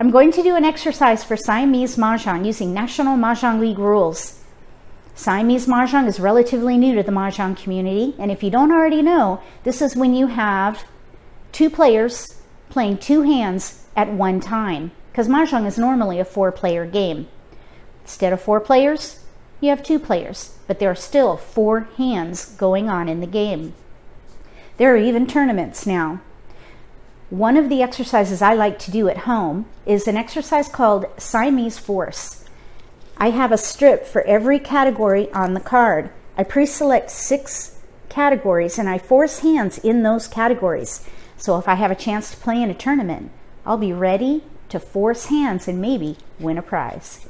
I'm going to do an exercise for Siamese Mahjong using National Mah Jongg League rules. Siamese Mahjong is relatively new to the Mahjong community, and if you don't already know, this is when you have two players playing two hands at one time, because Mahjong is normally a four-player game. Instead of four players, you have two players, but there are still four hands going on in the game. There are even tournaments now. One of the exercises I like to do at home is an exercise called Siamese Force. I have a strip for every category on the card. I pre-select six categories and I force hands in those categories. So if I have a chance to play in a tournament, I'll be ready to force hands and maybe win a prize.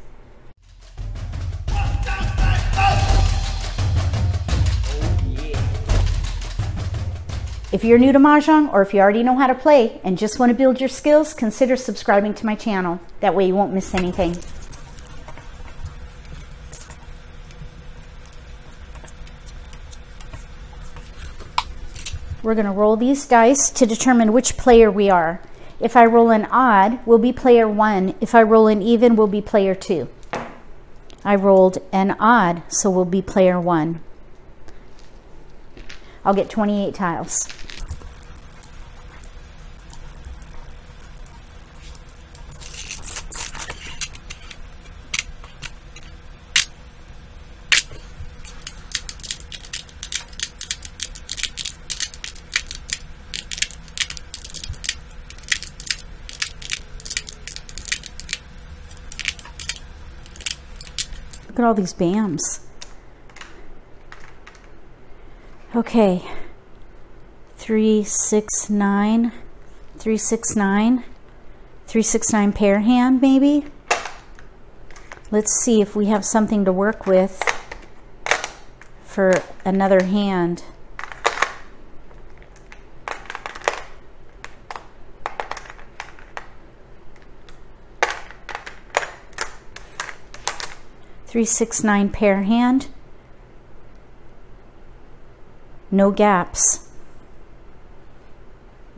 If you're new to Mahjong or if you already know how to play and just want to build your skills, consider subscribing to my channel. That way you won't miss anything. We're going to roll these dice to determine which player we are. If I roll an odd, we'll be player one. If I roll an even, we'll be player two. I rolled an odd, so we'll be player one. I'll get 28 tiles. Look at all these BAMs. Okay. Three, six, nine, three, six, nine, three, six, nine pair hand, maybe. Let's see if we have something to work with for another hand. Three, six, nine pair hand no gaps.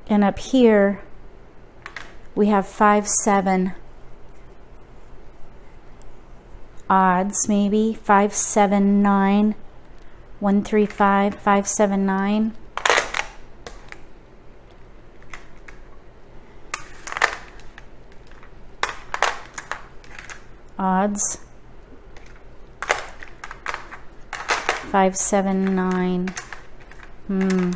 And up here, we have 5, 7 odds, maybe 5, 7, 9, 1, 3, 5, 5, 7, 9. Odds. Five, seven, nine. Hmm.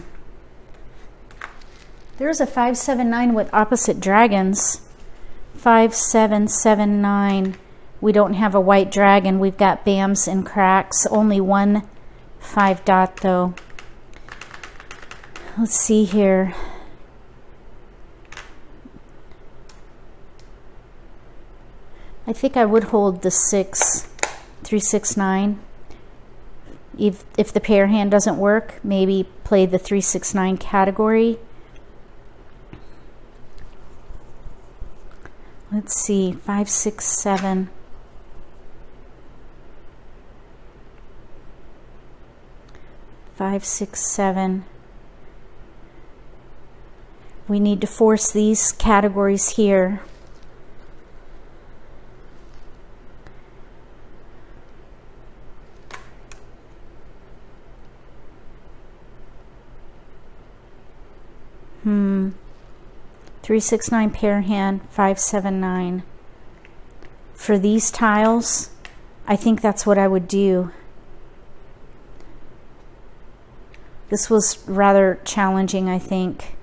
There's a 579 with opposite dragons. 5779. We don't have a white dragon. We've got BAMs and cracks. Only one 5 dot though. Let's see here. I think I would hold the 6, 369 if, if the pair hand doesn't work, maybe play the 369 category. Let's see, five, six, seven. Five, six, seven. We need to force these categories here. Hmm. 369 pair hand, 579. For these tiles, I think that's what I would do. This was rather challenging, I think.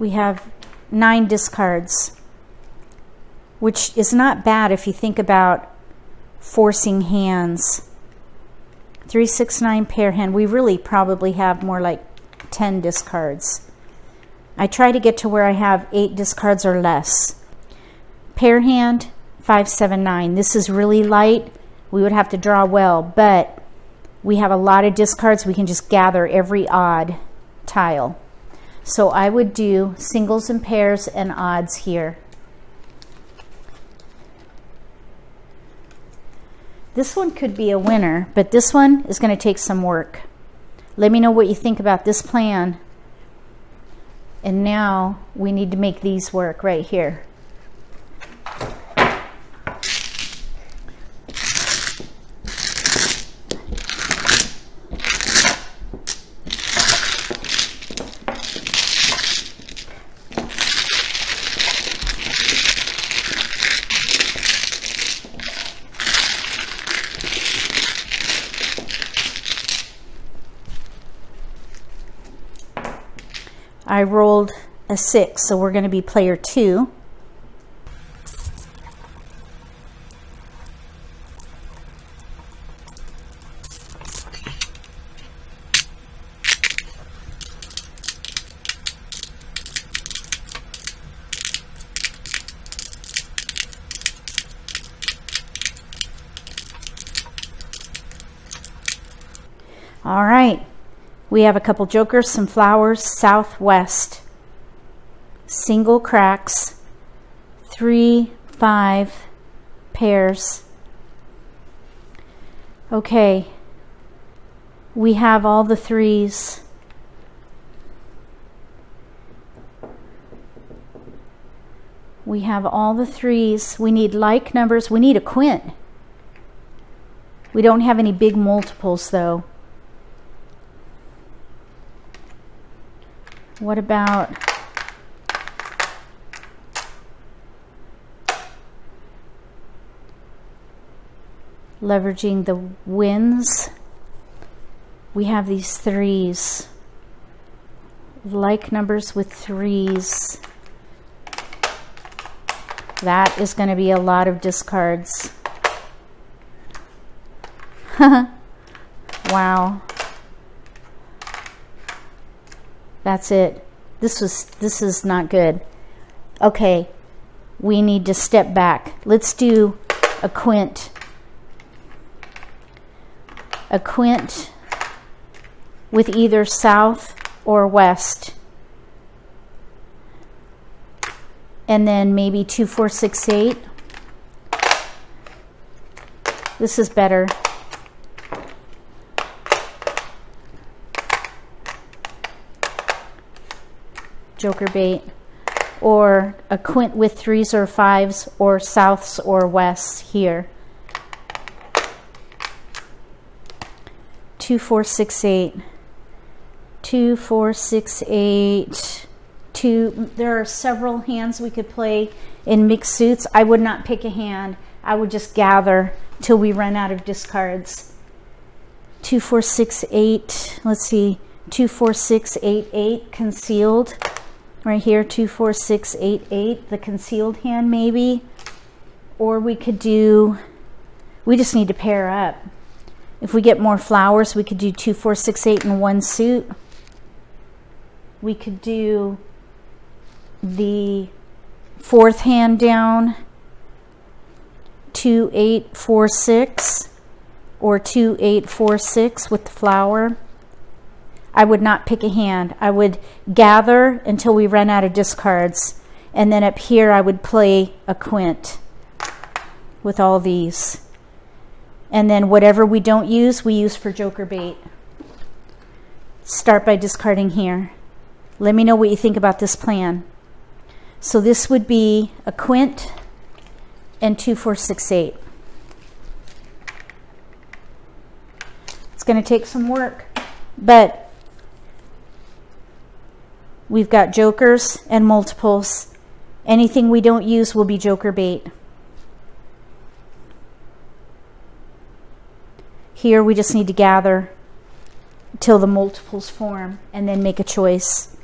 We have nine discards, which is not bad if you think about forcing hands. 369 pair hand. We really probably have more like 10 discards. I try to get to where I have 8 discards or less. Pair hand, 579. This is really light. We would have to draw well, but we have a lot of discards. We can just gather every odd tile. So I would do singles and pairs and odds here. This one could be a winner, but this one is going to take some work. Let me know what you think about this plan. And now we need to make these work right here. I rolled a six, so we're going to be player two. All right, we have a couple jokers, some flowers, southwest, single cracks, three, five pairs. Okay, we have all the threes. We have all the threes. We need like numbers. We need a quint. We don't have any big multiples though. What about leveraging the wins? We have these threes, like numbers with threes. That is going to be a lot of discards. wow. That's it. This was this is not good. Okay, we need to step back. Let's do a quint. A quint with either south or west. And then maybe two, four, six, eight. This is better. Joker bait, or a quint with threes or fives, or souths or wests here. Two, four, six, eight. Two, four, six, eight. Two. There are several hands we could play in mixed suits. I would not pick a hand. I would just gather till we run out of discards. Two, four, six, eight. Let's see. Two, four, six, eight, eight. Concealed right here, two, four, six, eight, eight, the concealed hand maybe. Or we could do, we just need to pair up. If we get more flowers, we could do two, four, six, eight in one suit. We could do the fourth hand down, two, eight, four, six, or two, eight, four, six with the flower. I would not pick a hand. I would gather until we ran out of discards. And then up here, I would play a quint with all these. And then whatever we don't use, we use for joker bait. Start by discarding here. Let me know what you think about this plan. So this would be a quint and two, four, six, eight. It's going to take some work, but We've got jokers and multiples. Anything we don't use will be joker bait. Here we just need to gather till the multiples form and then make a choice.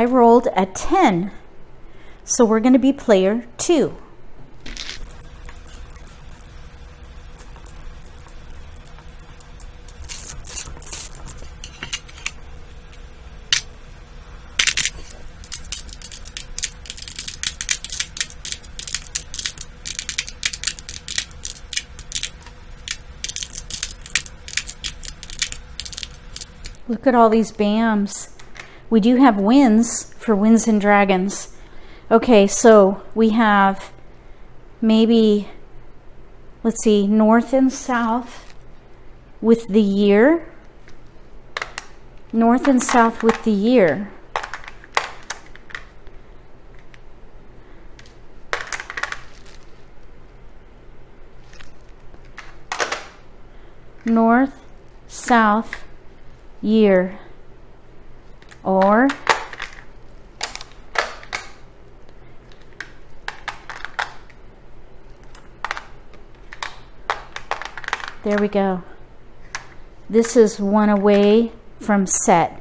I rolled a 10. So we're going to be player 2. Look at all these BAMs. We do have winds for Winds and Dragons. Okay, so we have maybe, let's see, north and south with the year. North and south with the year. North, south, year. Or There we go. This is one away from set.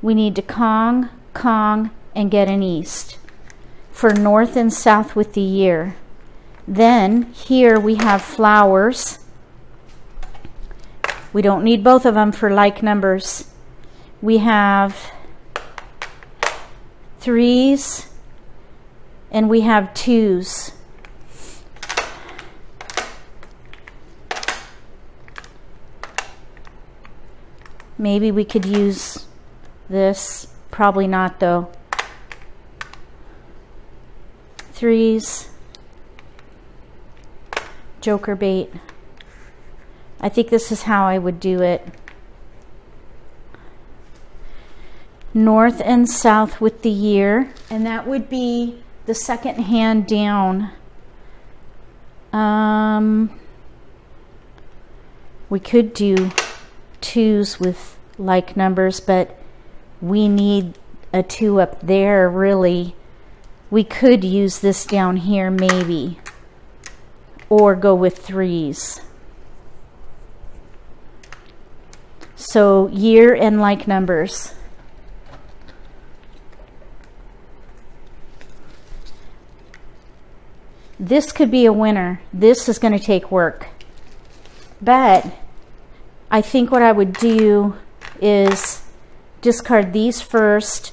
We need to Kong, Kong, and get an east for north and south with the year. Then here we have flowers. We don't need both of them for like numbers. We have threes and we have twos. Maybe we could use this. Probably not though. Threes. Joker bait. I think this is how I would do it. North and south with the year. And that would be the second hand down. Um, we could do twos with like numbers, but we need a two up there really. We could use this down here maybe, or go with threes. So year and like numbers. This could be a winner. This is going to take work. But I think what I would do is discard these first,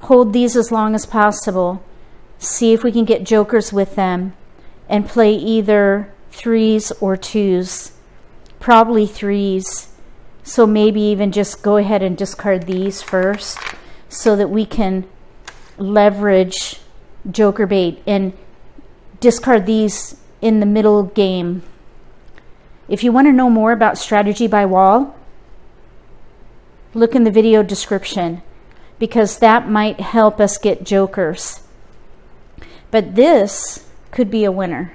hold these as long as possible, see if we can get jokers with them, and play either threes or twos. Probably threes. So maybe even just go ahead and discard these first so that we can leverage joker bait and discard these in the middle game if you want to know more about strategy by wall, look in the video description because that might help us get jokers. But this could be a winner.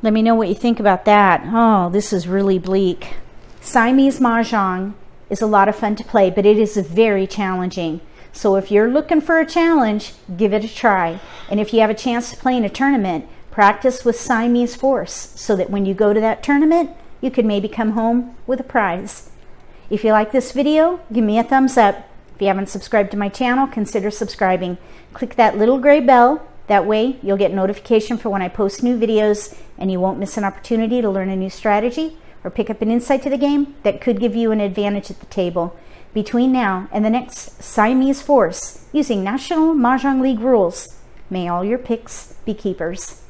Let me know what you think about that. Oh, this is really bleak. Siamese Mahjong is a lot of fun to play, but it is very challenging. So if you're looking for a challenge, give it a try. And if you have a chance to play in a tournament, Practice with Siamese Force so that when you go to that tournament, you could maybe come home with a prize. If you like this video, give me a thumbs up. If you haven't subscribed to my channel, consider subscribing. Click that little gray bell. That way, you'll get notification for when I post new videos and you won't miss an opportunity to learn a new strategy or pick up an insight to the game that could give you an advantage at the table. Between now and the next Siamese Force using National Mah Jongg League rules, may all your picks be keepers.